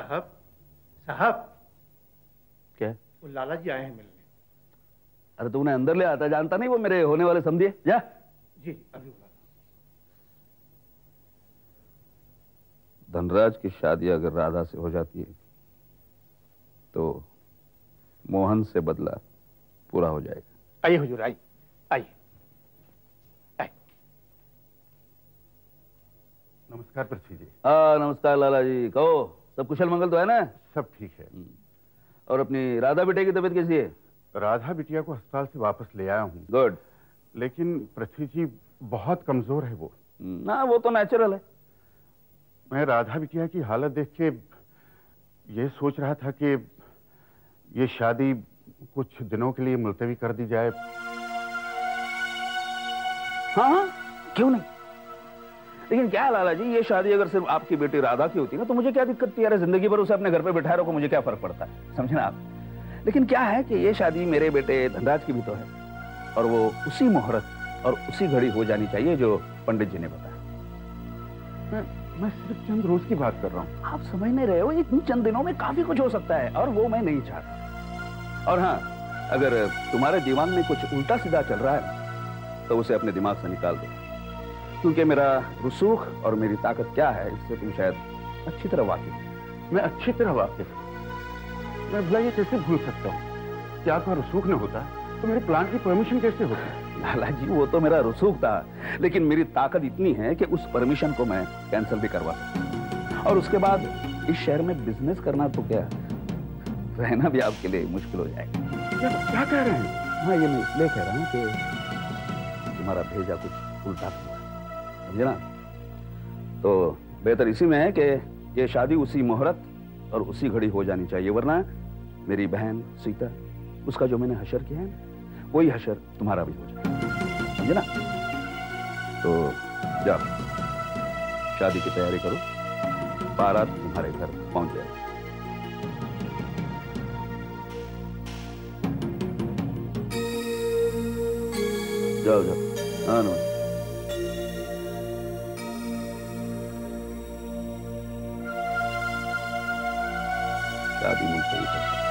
साहब साहब। क्या? वो लाला जी आए हैं मिलने। अरे तू उन्हें अंदर ले आता जानता नहीं वो मेरे होने वाले समझिए जा। जी अभी धनराज की शादी अगर राधा से हो जाती है तो मोहन से बदला पूरा हो जाएगा। आइए हुजूर आइए आइए आइए। नमस्कार पृथ्वी जी। हाँ नमस्कार लाला जी कहो। सब कुशल मंगल तो है ना? सब ठीक है। और अपनी राधा बेटे की तबीयत कैसी है? राधा बिटिया को अस्पताल से वापस ले आया हूँ। गुड लेकिन पृथ्वी जी बहुत कमज़ोर है वो। ना वो तो नेचुरल है। मैं राधा बिटिया की हालत देख के ये सोच रहा था कि ये शादी कुछ दिनों के लिए मुलतवी कर दी जाए। हाँ हाँ। क्यों नहीं? लेकिन क्या लाला जी, ये शादी अगर सिर्फ़ आपकी बेटी राधा की होती ना तो मुझे क्या दिक्कत थी? यार ज़िंदगी भर उसे अपने घर पे बिठाए रखो, मुझे क्या फ़र्क पड़ता? है समझे ना आप? लेकिन क्या है कि ये शादी मेरे बेटे धनराज की भी तो है। और वो उसी मुहूर्त और उसी घड़ी हो जानी चाहिए जो पंडित जी ने बताया। मैं सिर्फ़ चंद रोज की बात कर रहा हूँ। आप समझ नहीं रहे हो इन चंद दिनों में काफ़ी कुछ हो सकता है, और वो मैं नहीं चाहता। और हाँ अगर तुम्हारे दिमाग में कुछ उल्टा सीधा चल रहा है तो उसे अपने दिमाग से निकाल दो। क्योंकि मेरा रसूख और मेरी ताकत क्या है इससे तुम शायद अच्छी तरह वाकिफ मैं अच्छी तरह वाकिफ मैं भला ये कैसे भूल सकता हूँ? क्या आपका रसूख न होता? तो मेरे प्लान की परमिशन कैसे होती? लाला जी वो तो मेरा रसूख था लेकिन मेरी ताकत इतनी है कि उस परमिशन को मैं कैंसिल भी करवा सकता और उसके बाद इस शहर में बिज़नेस करना तो क्या? रहना भी आपके लिए मुश्किल हो जाएगा। क्या, क्या कह रहे हैं? हाँ ये मैं इसलिए कह रहा हूँ कि तुम्हारा भेजा कुछ उल्टा समझे ना? तो बेहतर इसी में है कि ये शादी उसी मुहूर्त और उसी घड़ी हो जानी चाहिए, वरना मेरी बहन सीता, उसका जो मैंने हशर किया है वही हशर तुम्हारा भी हो जाए। समझे ना? तो जाओ, शादी की तैयारी करो। बारात तुम्हारे घर पहुँच जाए। जाओ जाओ। हाँ नमस्ते। शादी ही करता